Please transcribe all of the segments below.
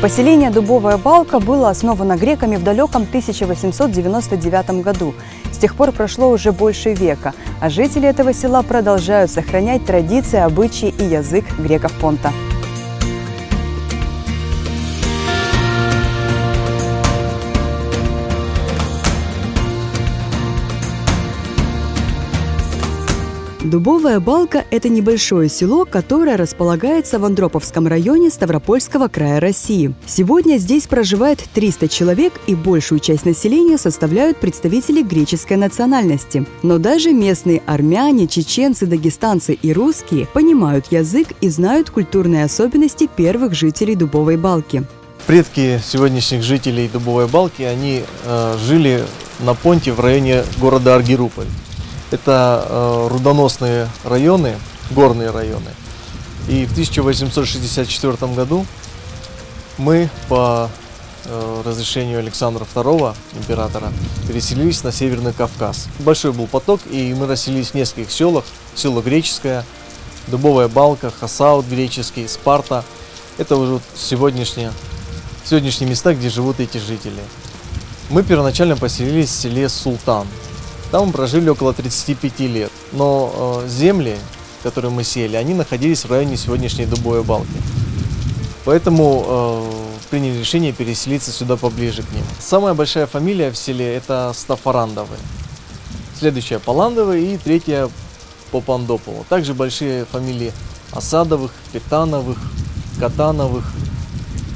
Поселение Дубовая Балка было основано греками в далеком 1899 году. С тех пор прошло уже больше века, а жители этого села продолжают сохранять традиции, обычаи и язык греков Понта. Дубовая балка – это небольшое село, которое располагается в Андроповском районе Ставропольского края России. Сегодня здесь проживает 300 человек и большую часть населения составляют представители греческой национальности. Но даже местные армяне, чеченцы, дагестанцы и русские понимают язык и знают культурные особенности первых жителей Дубовой балки. Предки сегодняшних жителей Дубовой балки, они э, жили на понте в районе города Аргируполь. Это э, рудоносные районы, горные районы. И в 1864 году мы по э, разрешению Александра II, императора, переселились на Северный Кавказ. Большой был поток, и мы расселились в нескольких селах. Село Греческое, Дубовая Балка, Хасаут греческий, Спарта. Это уже сегодняшние, сегодняшние места, где живут эти жители. Мы первоначально поселились в селе Султан. Там мы прожили около 35 лет. Но э, земли, которые мы сели, они находились в районе сегодняшней дубовой балки. Поэтому э, приняли решение переселиться сюда поближе к ним. Самая большая фамилия в селе это Стафарандовы. Следующая Паландовы и третья Попандопову. Также большие фамилии Осадовых, Питановых, Катановых,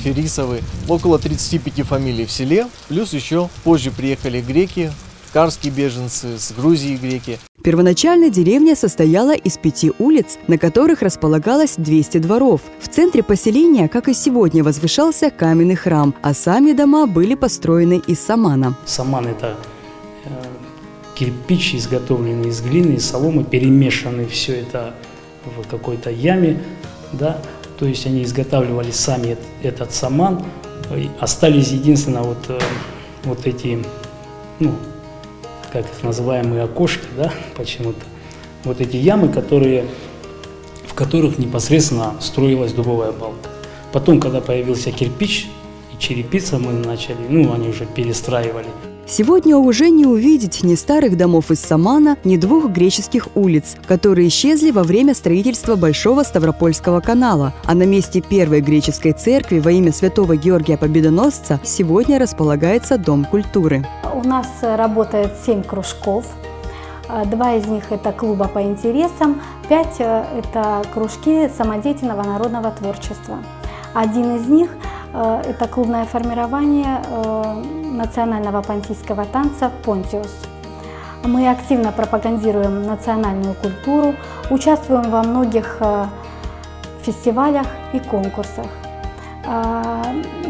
Ферисовы. Около 35 фамилий в селе. Плюс еще позже приехали греки, карские беженцы, с Грузии греки. Первоначально деревня состояла из пяти улиц, на которых располагалось 200 дворов. В центре поселения, как и сегодня, возвышался каменный храм, а сами дома были построены из самана. Саман – это э, кирпич, изготовленный из глины и соломы, перемешанный все это в какой-то яме, да, то есть они изготавливали сами этот саман, остались единственно вот, э, вот эти, ну, их называемые окошки, да, почему-то. Вот эти ямы, которые, в которых непосредственно строилась дубовая балка. Потом, когда появился кирпич и черепица, мы начали, ну, они уже перестраивали. Сегодня уже не увидеть ни старых домов из Самана, ни двух греческих улиц, которые исчезли во время строительства Большого Ставропольского канала, а на месте первой греческой церкви во имя святого Георгия Победоносца сегодня располагается Дом культуры. У нас работает семь кружков. Два из них – это клуба по интересам, пять – это кружки самодеятельного народного творчества. Один из них Э, это клубное формирование э, национального понтийского танца «Понтиус». Мы активно пропагандируем национальную культуру, участвуем во многих э, фестивалях и конкурсах.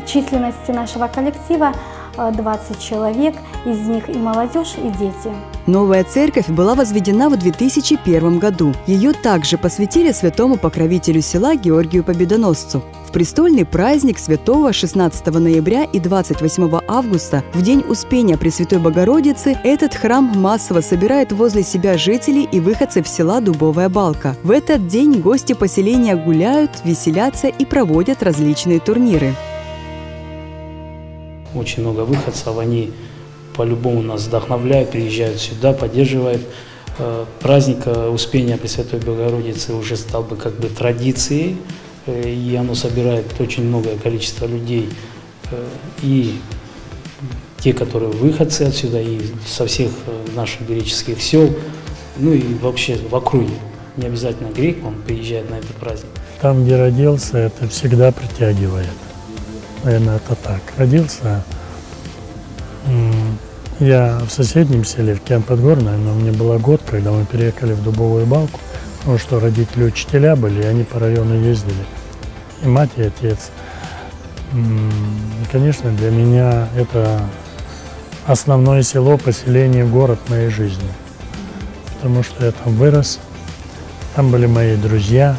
Численность нашего коллектива 20 человек, из них и молодежь, и дети. Новая церковь была возведена в 2001 году. Ее также посвятили святому покровителю села Георгию Победоносцу. В престольный праздник святого 16 ноября и 28 августа, в день Успения Пресвятой Богородицы, этот храм массово собирает возле себя жителей и выходцев села Дубовая Балка. В этот день гости поселения гуляют, веселятся и проводят различные турниры. Очень много выходцев, они по-любому нас вдохновляют, приезжают сюда, поддерживают. Э, праздник Успения Пресвятой Богородицы уже стал бы как бы традицией. Э, и оно собирает очень многое количество людей, э, и те, которые выходцы отсюда, и со всех э, наших греческих сел, ну и вообще в округе. Не обязательно грек, он приезжает на этот праздник. Там, где родился, это всегда притягивает. Наверное, это так. Родился я в соседнем селе, в Киан-Подгорное, но мне было год, когда мы переехали в Дубовую Балку. Потому что родители учителя были, и они по району ездили. И мать, и отец. Конечно, для меня это основное село, поселение, город моей жизни. Потому что я там вырос, там были мои друзья,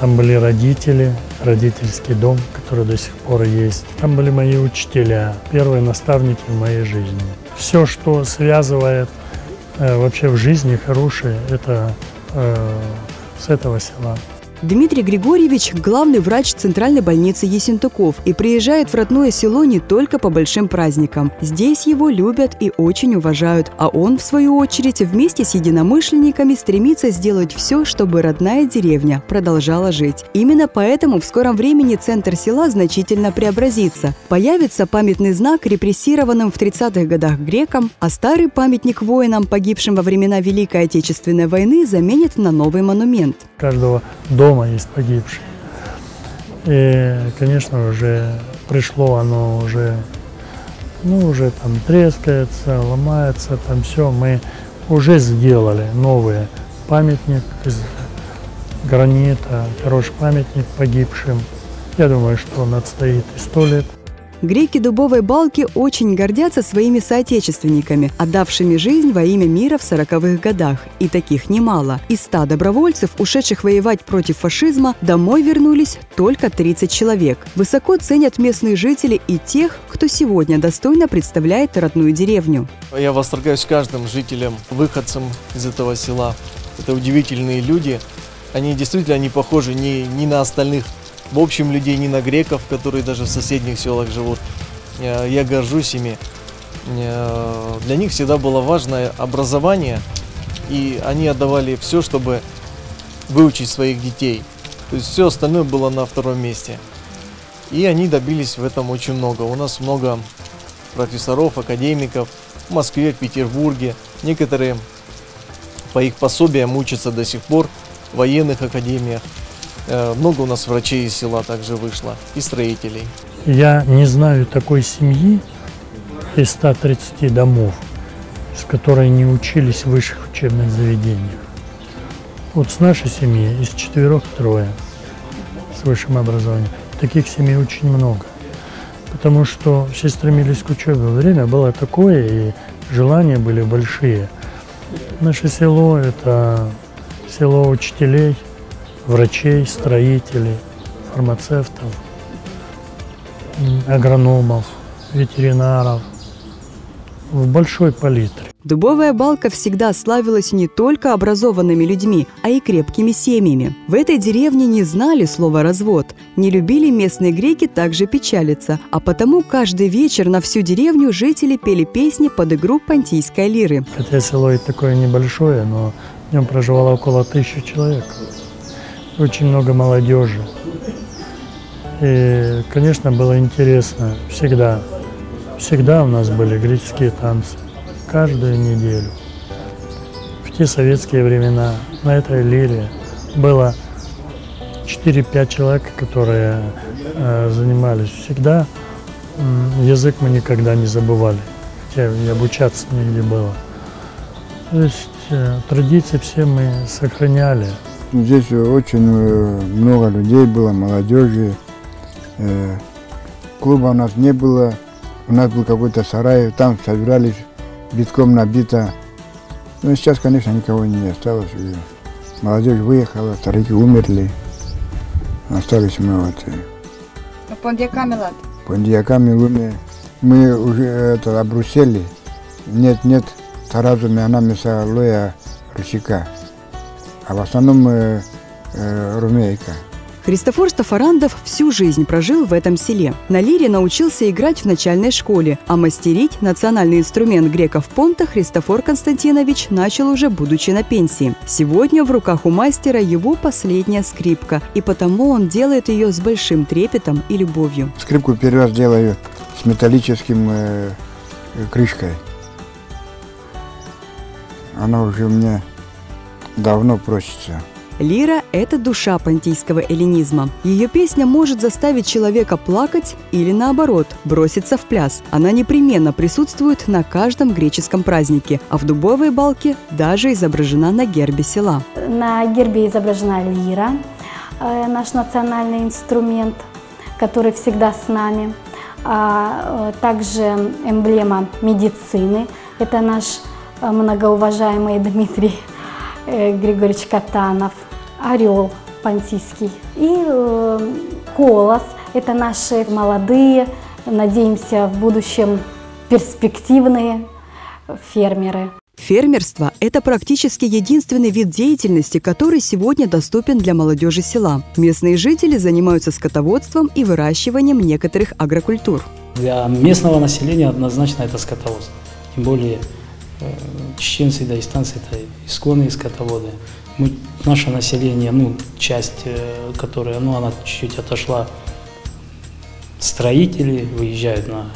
там были родители, родительский дом, который до сих пор есть. Там были мои учителя, первые наставники в моей жизни. Все, что связывает э, вообще в жизни хорошее, это Э, с этого села. Дмитрий Григорьевич – главный врач Центральной больницы Есентуков и приезжает в родное село не только по большим праздникам. Здесь его любят и очень уважают, а он, в свою очередь, вместе с единомышленниками стремится сделать все, чтобы родная деревня продолжала жить. Именно поэтому в скором времени центр села значительно преобразится. Появится памятный знак репрессированным в 30-х годах грекам, а старый памятник воинам, погибшим во времена Великой Отечественной войны, заменит на новый монумент. Каждого дома есть погибший. И, конечно, уже пришло оно уже, ну, уже там трескается, ломается, там все. Мы уже сделали новый памятник из гранита, хороший памятник погибшим. Я думаю, что он отстоит и сто лет. Греки Дубовой Балки очень гордятся своими соотечественниками, отдавшими жизнь во имя мира в сороковых годах. И таких немало. Из ста добровольцев, ушедших воевать против фашизма, домой вернулись только 30 человек. Высоко ценят местные жители и тех, кто сегодня достойно представляет родную деревню. Я восторгаюсь каждым жителем, выходцем из этого села. Это удивительные люди. Они действительно не похожи ни, ни на остальных в общем людей, ни на греков, которые даже в соседних селах живут. Э, я горжусь ими. Э, для них всегда было важное образование, и они отдавали все, чтобы выучить своих детей. То есть все остальное было на втором месте. И они добились в этом очень много. У нас много профессоров, академиков в Москве, в Петербурге. Некоторые по их пособиям учатся до сих пор в военных академиях. Э, много у нас врачей из села также вышло и строителей. Я не знаю такой семьи из 130 домов, с которой не учились в высших учебных заведениях. Вот с нашей семьи из четырех трое с высшим образованием. Таких семей очень много. Потому что все стремились к учебе. Время было такое, и желания были большие. Наше село – это село учителей, врачей, строителей, фармацевтов, агрономов, ветеринаров в большой палитре. Дубовая балка всегда славилась не только образованными людьми, а и крепкими семьями. В этой деревне не знали слова «развод». Не любили местные греки также печалиться, а потому каждый вечер на всю деревню жители пели песни под игру понтийской лиры. Хотя село и такое небольшое, но в нем проживало около тысячи человек очень много молодежи. И, конечно, было интересно всегда. Всегда у нас были греческие танцы. Каждую неделю. В те советские времена на этой лире было 4-5 человек, которые э, занимались. Всегда язык мы никогда не забывали, хотя и обучаться негде было. То есть э, традиции все мы сохраняли здесь очень э, много людей было, молодежи. Э, клуба у нас не было. У нас был какой-то сарай, там собирались, битком набито. Но сейчас, конечно, никого не осталось. И молодежь выехала, старики умерли. Остались мы вот. А Пондиакамилат. Пондиакамилуме. Мы уже это обрусели. Нет, нет, таразуми она мисалуя ручика а в основном э, э, румейка. Христофор Стафарандов всю жизнь прожил в этом селе. На лире научился играть в начальной школе, а мастерить национальный инструмент греков понта Христофор Константинович начал уже будучи на пенсии. Сегодня в руках у мастера его последняя скрипка, и потому он делает ее с большим трепетом и любовью. Скрипку первый раз делаю с металлическим э, крышкой. Она уже у меня давно просится. Лира – это душа понтийского эллинизма. Ее песня может заставить человека плакать или, наоборот, броситься в пляс. Она непременно присутствует на каждом греческом празднике, а в дубовой балке даже изображена на гербе села. На гербе изображена лира, э, наш национальный инструмент, который всегда с нами. А э, также эмблема медицины. Это наш э, многоуважаемый Дмитрий Григорьевич Катанов, Орел Пантийский и э, Колос. Это наши молодые, надеемся, в будущем перспективные фермеры. Фермерство – это практически единственный вид деятельности, который сегодня доступен для молодежи села. Местные жители занимаются скотоводством и выращиванием некоторых агрокультур. Для местного населения однозначно это скотоводство. Тем более э, чеченцы и дагестанцы – это исконные скотоводы. Мы, наше население, ну, часть, э, которая, ну, она чуть-чуть отошла, строители выезжают на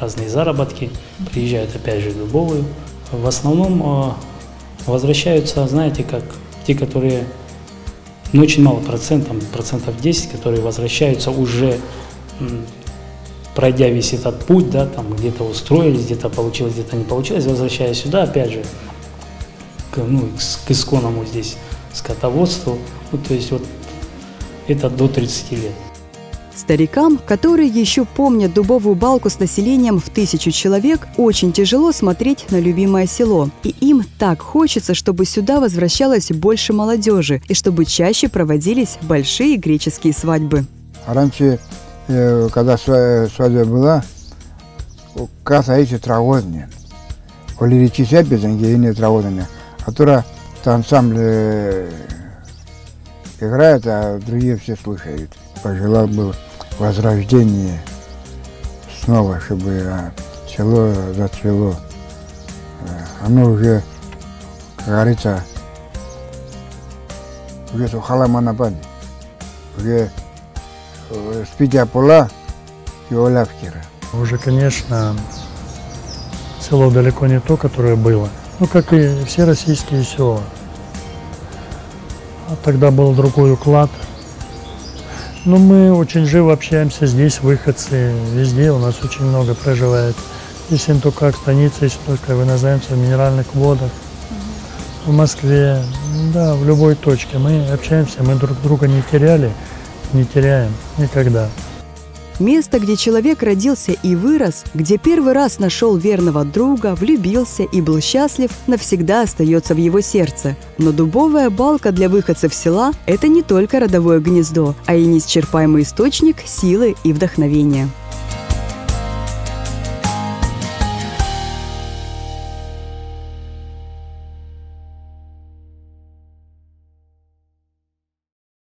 разные заработки, приезжают опять же в Дубовую. В основном э, возвращаются, знаете, как те, которые, ну, очень мало процентов, процентов 10, которые возвращаются уже пройдя весь этот путь, да, там где-то устроились, где-то получилось, где-то не получилось, возвращаясь сюда, опять же, к, ну, к исконному здесь скотоводству, ну, то есть вот это до 30 лет. Старикам, которые еще помнят дубовую балку с населением в тысячу человек, очень тяжело смотреть на любимое село. И им так хочется, чтобы сюда возвращалось больше молодежи и чтобы чаще проводились большие греческие свадьбы. Раньше когда свадьба была, каса эти травозные. Олиричи сепизанги и не травозные. А тура ансамбль э, играет, а другие все слушают. Пожелал бы возрождение снова, чтобы а, село зацвело. Э, оно уже, как говорится, уже сухала на Уже спидя пола и олявкира. Уже, конечно, село далеко не то, которое было. Ну, как и все российские села. А тогда был другой уклад. Но мы очень живо общаемся здесь, выходцы, везде у нас очень много проживает. И Синтукак, станица Синтукак, в иноземцев, в минеральных водах, в Москве, да, в любой точке. Мы общаемся, мы друг друга не теряли не теряем никогда. Место, где человек родился и вырос, где первый раз нашел верного друга, влюбился и был счастлив, навсегда остается в его сердце. Но дубовая балка для выходцев села – это не только родовое гнездо, а и неисчерпаемый источник силы и вдохновения.